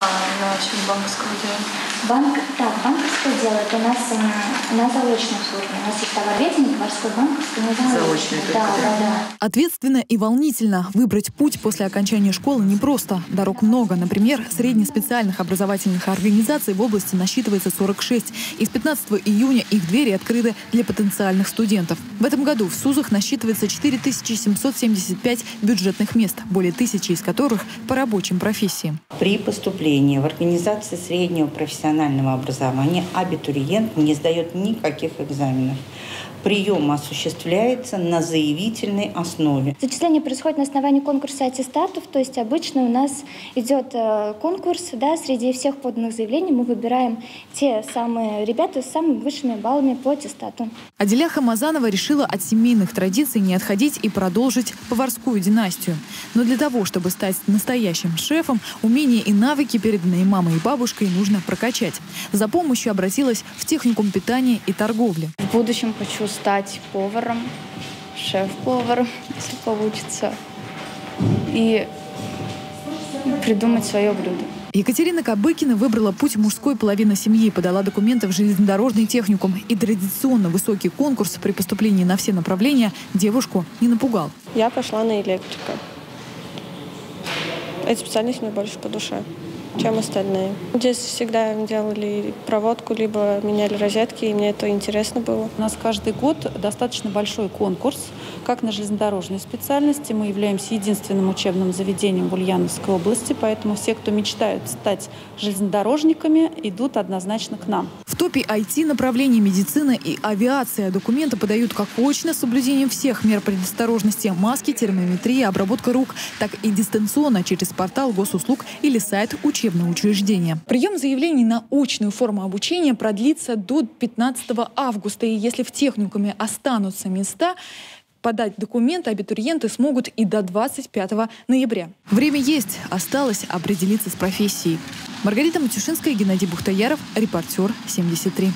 на часть банковского дела? Банк, так, банковское дело, это у нас э, на заочной службе. У нас есть товарветник, морской банковский, на заочной. Да, да. да, да. Ответственно и волнительно выбрать путь после окончания школы непросто. Дорог много. Например, среднеспециальных образовательных организаций в области насчитывается 46. И с 15 июня их двери открыты для потенциальных студентов. В этом году в СУЗах насчитывается 4775 бюджетных мест, более тысячи из которых по рабочим профессиям. При поступлении в организации среднего профессионального образования абитуриент не сдает никаких экзаменов. Прием осуществляется на заявительной основе. Зачисление происходит на основании конкурса аттестатов, то есть обычно у нас идет э, конкурс, да, среди всех поданных заявлений мы выбираем те самые ребята с самыми высшими баллами по аттестату. Аделя Хамазанова решила от семейных традиций не отходить и продолжить поварскую династию. Но для того, чтобы стать настоящим шефом, умения и навыки, переданные мамой и бабушкой, нужно прокачать. За помощью обратилась в техникум питания и торговли. В будущем хочу стать поваром, шеф-поваром, если получится, и придумать свое блюдо. Екатерина Кабыкина выбрала путь мужской половины семьи, подала документы в железнодорожный техникум. И традиционно высокий конкурс при поступлении на все направления девушку не напугал. Я пошла на электрика. Эта специальность мне больше по душе, чем остальные. Здесь всегда делали проводку, либо меняли розетки, и мне это интересно было. У нас каждый год достаточно большой конкурс, как на железнодорожной специальности. Мы являемся единственным учебным заведением в Ульяновской области, поэтому все, кто мечтают стать железнодорожниками, идут однозначно к нам. Топе IT направлений медицина и авиация. Документы подают как очно с соблюдением всех мер предосторожности. Маски, термометрия, обработка рук, так и дистанционно через портал госуслуг или сайт учебного учреждения. Прием заявлений на очную форму обучения продлится до 15 августа. И если в техникуме останутся места, Подать документы абитуриенты смогут и до 25 ноября. Время есть, осталось определиться с профессией. Маргарита Матюшинская, Геннадий Бухтаяров, репортер 73.